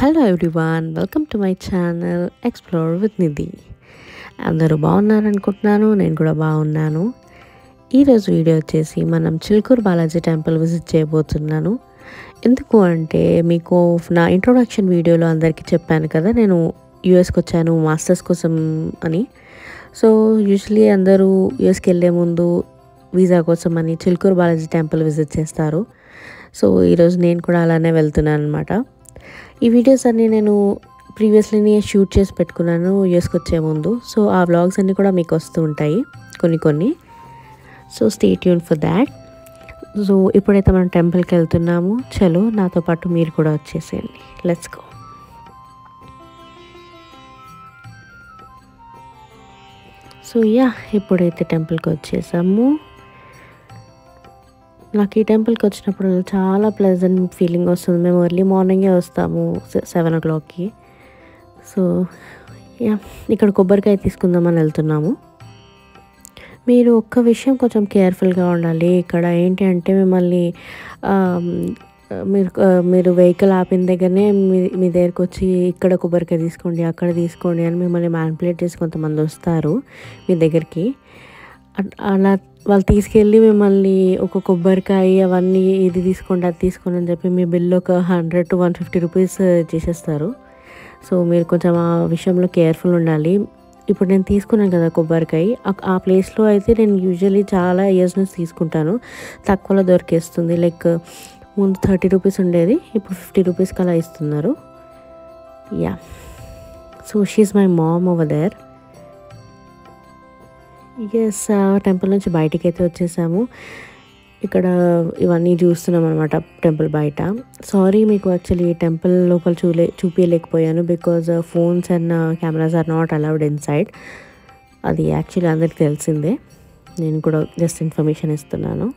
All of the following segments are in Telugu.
Hello everyone welcome to my channel explore with Nidhi అందరూ బాగున్నారనుకుంటున్నాను నేను కూడా బాగున్నాను. ఈరోజు వీడియో వచ్చేసి మనం చిల్కూరు బాలాజీ టెంపుల్ విజిట్ చేయబోతున్నాను. ఎందుకు అంటే మీకు నా ఇంట్రొడక్షన్ వీడియోలో అందరికీ చెప్పాను కదా నేను యూఎస్కి వచ్చాను మాస్టర్స్ కోసం అని. సో యూజువలీ అందరూ యూఎస్కి వెళ్ళే ముందు వీసా కోసం అని చిల్కూరు బాలాజీ టెంపుల్ విజిట్ చేస్తారు. సో ఈరోజు నేను కూడా అలానే వెళ్తున్నాను అనమాట ఈ వీడియోస్ అన్నీ నేను ప్రీవియస్లీనే షూట్ చేసి పెట్టుకున్నాను యూఎస్కి వచ్చే ముందు. సో ఆ వ్లాగ్స్ అన్నీ కూడా మీకు వస్తూ ఉంటాయి కొన్ని కొన్ని. So stay tune for that so ఇప్పుడైతే మనం టెంపుల్కి వెళ్తున్నాము చలో నాతో పాటు మీరు కూడా వచ్చేసేయండి. లెట్స్ గో సో యా ఇప్పుడైతే టెంపుల్కి వచ్చేసాము నాకు ఈ టెంపుల్కి వచ్చినప్పుడు చాలా ప్లెజెంట్ ఫీలింగ్ వస్తుంది. మేము ఎర్లీ మార్నింగే వస్తాము సెవెన్ ఓ క్లాక్కి. సో యా ఇక్కడ కొబ్బరికాయ తీసుకుందామని వెళ్తున్నాము. మీరు ఒక్క విషయం కొంచెం కేర్ఫుల్గా ఉండాలి. ఇక్కడ ఏంటి అంటే మిమ్మల్ని మీరు మీరు వెహికల్ ఆపిన దగ్గరనే మీ మీ దగ్గరకు వచ్చి ఇక్కడ కొబ్బరికాయ తీసుకోండి అక్కడ తీసుకోండి అని మిమ్మల్ని మ్యానిపులేట్ చేసి కొంతమంది వస్తారు మీ దగ్గరికి. అలా వాళ్ళు తీసుకెళ్ళి మిమ్మల్ని ఒక కొబ్బరికాయ అవన్నీ ఇది తీసుకోండి అది తీసుకోండి అని చెప్పి మీ బిల్ ఒక hundred to one fifty rupees చేసేస్తారు. సో మీరు కొంచెం ఆ విషయంలో కేర్ఫుల్ ఉండాలి. ఇప్పుడు నేను తీసుకున్నాను కదా కొబ్బరికాయ ఆ ప్లేస్లో అయితే నేను యూజువలీ చాలా ఇయర్స్ నుంచి తీసుకుంటాను. తక్కువలో దొరికేస్తుంది. లైక్ ముందు థర్టీ రూపీస్ ఉండేది ఇప్పుడు ఫిఫ్టీ రూపీస్కి అలా ఇస్తున్నారు. Yeah so she my mom over there is temple నుంచి బయటికి అయితే వచ్చేసాము. ఇక్కడ ఇవన్నీ చూస్తున్నాం అనమాట టెంపుల్ బయట. సారీ మీకు యాక్చువల్లీ టెంపుల్ లోపల చూలే చూపించలేకపోయాను because phones and cameras are not allowed inside అది యాక్చువల్లీ అందరికి తెలిసిందే. నేను కూడా జస్ట్ ఇన్ఫర్మేషన్ ఇస్తున్నాను.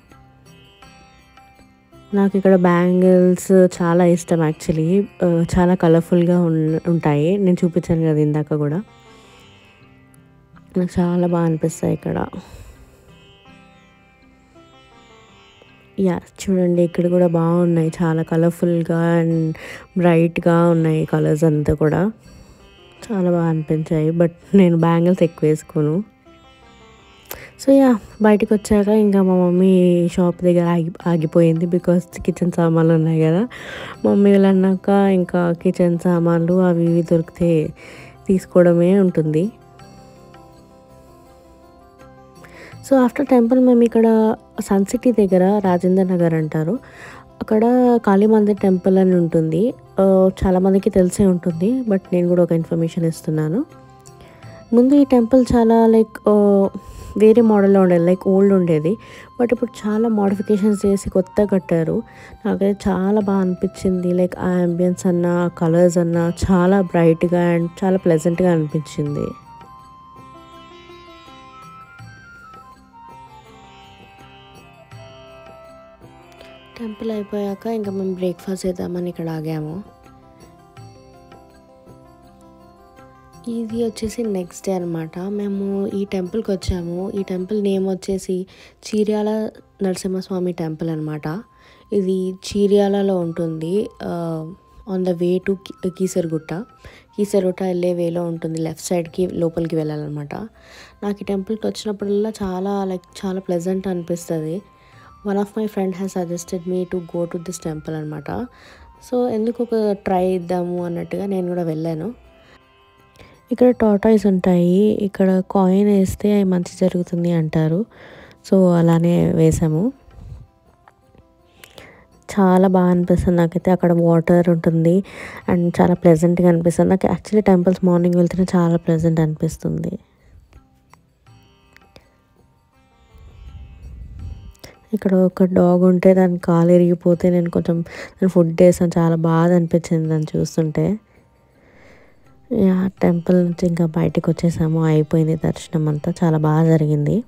నాకు ఇక్కడ బ్యాంగిల్స్ చాలా ఇష్టం యాక్చువల్లీ uh, చాలా కలర్ఫుల్గా ఉంటాయి. నేను చూపించాను కదా ఇందాక కూడా. నాకు చాలా బాగా అనిపిస్తాయి ఇక్కడ. యా చూడండి ఇక్కడ కూడా బాగున్నాయి. చాలా కలర్ఫుల్గా అండ్ బ్రైట్గా ఉన్నాయి కలర్స్ అంతా కూడా. చాలా బాగా అనిపించాయి బట్ నేను బ్యాంగిల్స్ ఎక్కువ వేసుకోను. సో యా బయటకు వచ్చాక ఇంకా మా మమ్మీ షాప్ దగ్గర ఆగి ఆగిపోయింది బికాస్ కిచెన్ సామాన్లు ఉన్నాయి కదా. మమ్మీ వెళ్ళన్నాక ఇంకా కిచెన్ సామాన్లు అవి ఇవి దొరికితే తీసుకోవడమే ఉంటుంది. సో ఆఫ్టర్ టెంపుల్ మేము ఇక్కడ సన్ సిటీ దగ్గర రాజేంద్ర నగర్ అంటారు. అక్కడ కాళీమందిర్ టెంపుల్ అని ఉంటుంది. చాలామందికి తెలిసే ఉంటుంది బట్ నేను కూడా ఒక ఇన్ఫర్మేషన్ ఇస్తున్నాను. ముందు ఈ టెంపుల్ చాలా లైక్ వేరే మోడల్లో ఉండేది లైక్ ఓల్డ్ ఉండేది బట్ ఇప్పుడు చాలా మోడిఫికేషన్స్ చేసి కొత్తగా కట్టారు. నాకైతే చాలా బాగా అనిపించింది లైక్ ఆ అంబియన్స్ అన్న కలర్స్ అన్న చాలా బ్రైట్గా అండ్ చాలా ప్లెజెంట్గా అనిపించింది. టెంపుల్ అయిపోయాక ఇంకా మేము బ్రేక్ఫాస్ట్ చేద్దామని ఇక్కడ ఆగాము. ఇది వచ్చేసి నెక్స్ట్ డే అనమాట మేము ఈ టెంపుల్కి వచ్చాము. ఈ టెంపుల్ నేమ్ వచ్చేసి చీర్యాల నరసింహస్వామి టెంపుల్ అనమాట ఇది చీర్యాలలో ఉంటుంది. On the way to Keesaragutta. Keesaragutta వెళ్ళే వేలో ఉంటుంది. లెఫ్ట్ సైడ్కి లోపలికి వెళ్ళాలన్నమాట. నాకు ఈ టెంపుల్కి వచ్చినప్పుడల్లా చాలా లైక్ చాలా ప్లెజెంట్ అనిపిస్తుంది. One of my friend has suggested me to go to this temple అనమాట సో ఎందుకు ఒక ట్రై ఇద్దాము అన్నట్టుగా నేను కూడా వెళ్ళాను. ఇక్కడ టాటాయిస్ ఉంటాయి. ఇక్కడ కాయిన్ వేస్తే మంచి జరుగుతుంది అంటారు. సో అలానే వేసాము. చాలా బాగా అనిపిస్తుంది నాకైతే. అక్కడ వాటర్ ఉంటుంది. అండ్ చాలా ప్లెజెంట్గా అనిపిస్తుంది. నాకు యాక్చువల్లీ టెంపుల్స్ మార్నింగ్ వెళ్తేనే చాలా ప్లెజెంట్ అనిపిస్తుంది. ఇక్కడ ఒక డాగ్ ఉంటే దాని కాలు ఇరిగిపోతే నేను కొంచెం నేను ఫుడ్ వేసాను చాలా బాధ అనిపించింది దాన్ని చూస్తుంటే. ఆ టెంపుల్ నుంచి ఇంకా బయటకు వచ్చేసాము. అయిపోయింది దర్శనం అంతా. చాలా బాగా జరిగింది.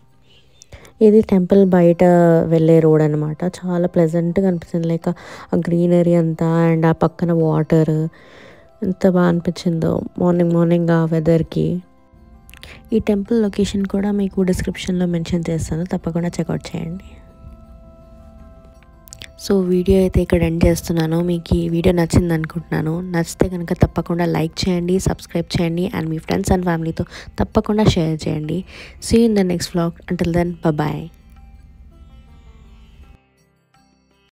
ఇది టెంపుల్ బయట వెళ్ళే రోడ్ అనమాట చాలా ప్లెజెంట్గా అనిపించింది. లైక్ ఆ గ్రీనరీ అంతా అండ్ ఆ పక్కన వాటర్ ఎంత బాగా అనిపించిందో. మార్నింగ్ మార్నింగ్ ఆ వెదర్కి ఈ టెంపుల్ లొకేషన్ కూడా మీకు డిస్క్రిప్షన్లో మెన్షన్ చేస్తాను. తప్పకుండా చెక్అవుట్ చేయండి. సో వీడియో అయితే ఇక్కడ ఎండ్ చేస్తున్నాను. మీకు ఈ వీడియో నచ్చింది అనుకుంటున్నాను. నచ్చితే కనుక తప్పకుండా లైక్ చేయండి సబ్స్క్రైబ్ చేయండి అండ్ మీ ఫ్రెండ్స్ అండ్ ఫ్యామిలీతో తప్పకుండా షేర్ చేయండి. See in the next vlog until then bye